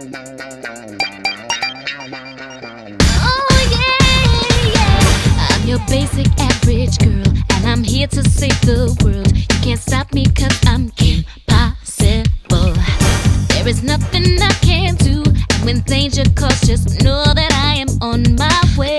Oh, your basic average girl, and I'm here to save the world. You can't stop me cause I'm Kim Possible. There is nothing I can do, and when danger calls, just know that I am on my way.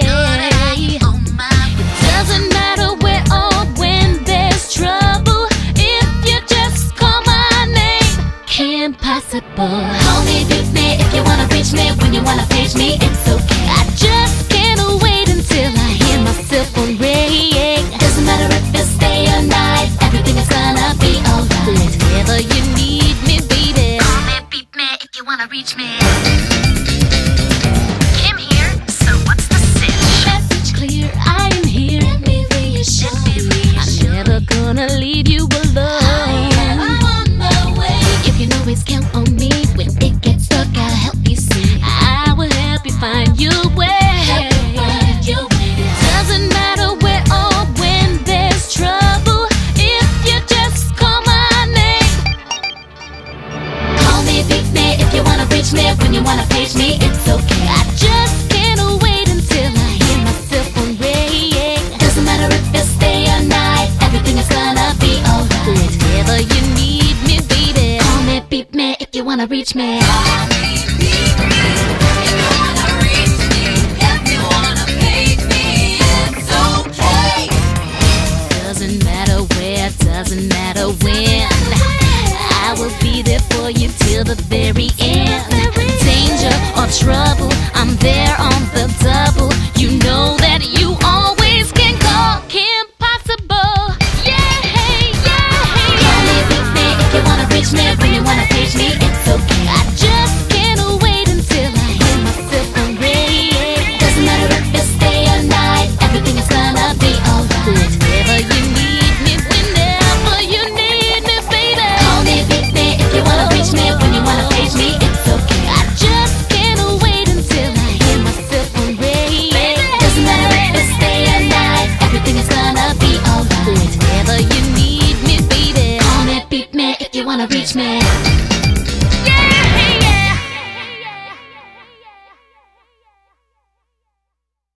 Call me, me if you wanna reach me, when you wanna page me, it's okay. I just can't wait until I hear myself ring. Doesn't matter if it's day or night, everything is gonna be alright. Whenever you need me, baby. Call me, me if you wanna reach me. Wanna page me, it's okay. I just can't wait until I hear myself on ring. Doesn't matter if it's day or night, everything is gonna be alright. Whenever you need me, baby. Call me, beat me if you wanna reach me. Beat me wanna reach me. Okay Doesn't matter where, doesn't matter when. I will be there for you till the very end. Wanna reach me.